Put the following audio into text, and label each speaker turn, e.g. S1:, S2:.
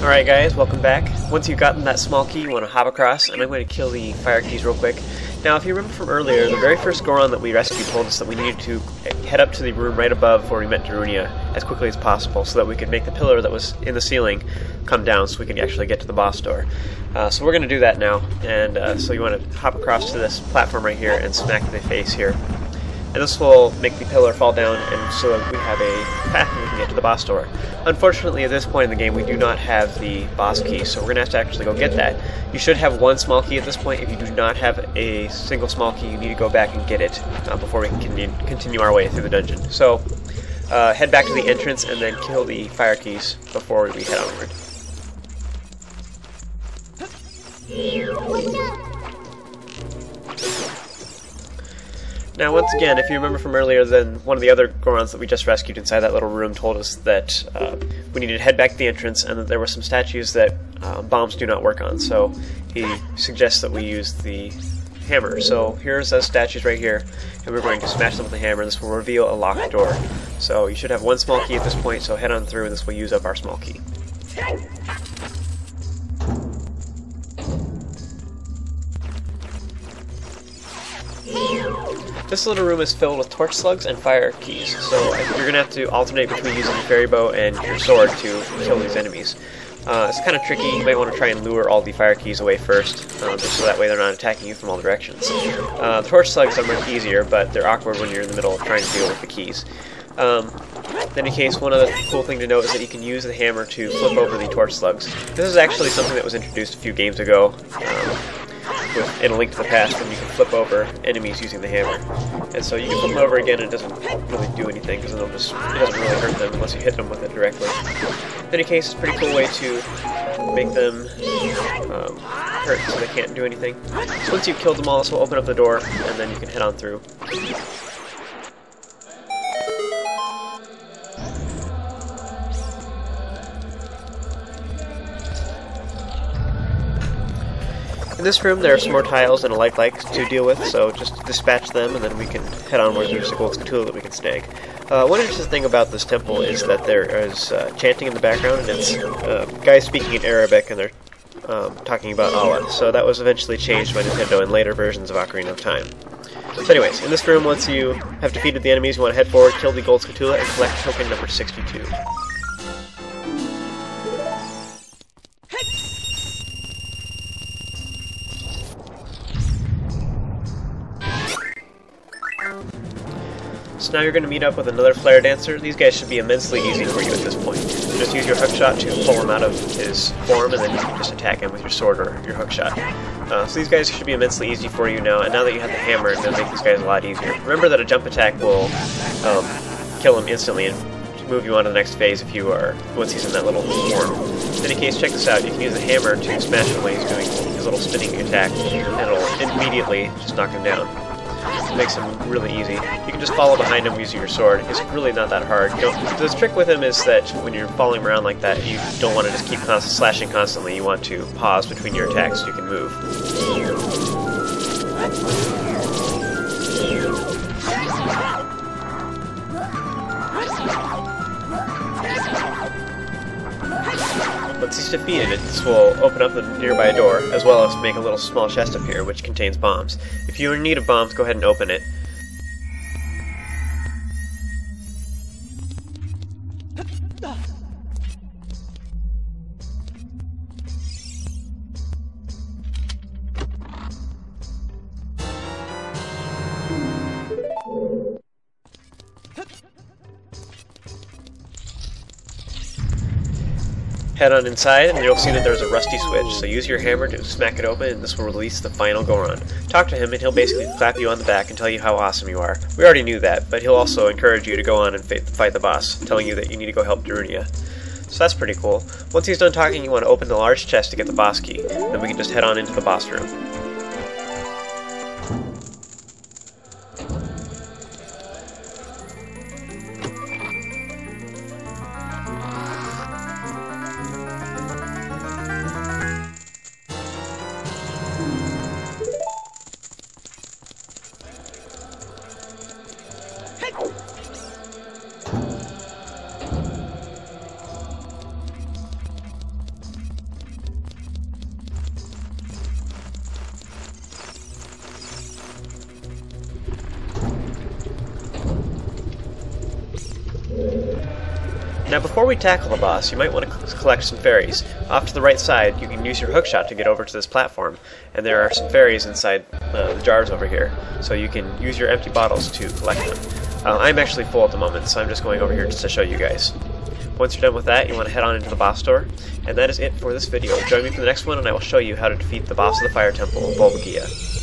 S1: Alright guys, welcome back. Once you've gotten that small key, you want to hop across, and I'm going to kill the fire Keese real quick. Now, if you remember from earlier, the very first Goron that we rescued told us that we needed to head up to the room right above where we met Darunia as quickly as possible so that we could make the pillar that was in the ceiling come down so we could actually get to the boss door. Uh, so we're going to do that now, and uh, so you want to hop across to this platform right here and smack the face here and this will make the pillar fall down and so we have a path and we can get to the boss door. Unfortunately at this point in the game we do not have the boss key so we're going to have to actually go get that. You should have one small key at this point. If you do not have a single small key you need to go back and get it uh, before we can continue our way through the dungeon. So uh, head back to the entrance and then kill the fire Keese before we head onward. Now, once again, if you remember from earlier, then one of the other Gorons that we just rescued inside that little room told us that uh, we needed to head back to the entrance and that there were some statues that uh, bombs do not work on. So he suggests that we use the hammer. So here's those statues right here, and we're going to smash them with the hammer. This will reveal a locked door. So you should have one small key at this point, so head on through, and this will use up our small key. This little room is filled with torch slugs and fire Keese, so you're to have to alternate between using your fairy bow and your sword to kill these enemies. Uh, it's kind of tricky, you might want to try and lure all the fire Keese away first, um, so that way they're not attacking you from all directions. Uh, the torch slugs are much easier, but they're awkward when you're in the middle of trying to deal with the keys. Um, in any case, one other cool thing to note is that you can use the hammer to flip over the torch slugs. This is actually something that was introduced a few games ago. Um, in A Link to the Past and you can flip over enemies using the hammer. And so you can flip them over again and it doesn't really do anything because it just, it doesn't really hurt them unless you hit them with it directly. In any case, it's a pretty cool way to make them um, hurt so they can't do anything. So once you've killed them all, this will open up the door and then you can head on through. In this room, there are some more tiles and a like like to deal with, so just dispatch them, and then we can head onwards. There's a gold tool that we can snag. Uh, one interesting thing about this temple is that there is uh, chanting in the background, and it's uh, guys speaking in Arabic, and they're um, talking about Allah. So that was eventually changed by Nintendo in later versions of Ocarina of Time. So anyways, in this room, once you have defeated the enemies, you want to head forward, kill the gold Skulltula, and collect token number 62. So now you're going to meet up with another Flare Dancer. These guys should be immensely easy for you at this point. Just use your hook shot to pull him out of his form, and then you can just attack him with your sword or your hook shot. Uh, so these guys should be immensely easy for you now, and now that you have the hammer, it's going to make these guys a lot easier. Remember that a jump attack will um, kill him instantly and move you on to the next phase if you are, once he's in that little form. In any case, check this out. You can use the hammer to smash him while he's doing his little spinning attack, and it'll immediately just knock him down makes him really easy. You can just follow behind him using your sword. It's really not that hard. the trick with him is that when you're following around like that, you don't want to just keep slashing constantly. You want to pause between your attacks so you can move. Once he's defeated, this will open up the nearby door, as well as make a little small chest appear, which contains bombs. If you're in need of bombs, go ahead and open it. Head on inside, and you'll see that there's a rusty switch, so use your hammer to smack it open, and this will release the final Goron. Talk to him, and he'll basically clap you on the back and tell you how awesome you are. We already knew that, but he'll also encourage you to go on and fight the boss, telling you that you need to go help Darunia. So that's pretty cool. Once he's done talking, you want to open the large chest to get the boss key, then we can just head on into the boss room. Now before we tackle the boss, you might want to collect some fairies. Off to the right side, you can use your hookshot to get over to this platform, and there are some fairies inside uh, the jars over here, so you can use your empty bottles to collect them. Uh, I'm actually full at the moment, so I'm just going over here just to show you guys. Once you're done with that, you want to head on into the boss door, and that is it for this video. Join me for the next one, and I will show you how to defeat the boss of the Fire Temple, Volvagia.